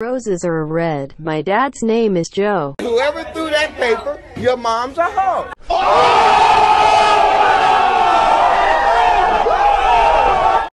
Roses are red. My dad's name is Joe. Whoever threw that paper, your mom's a hoe.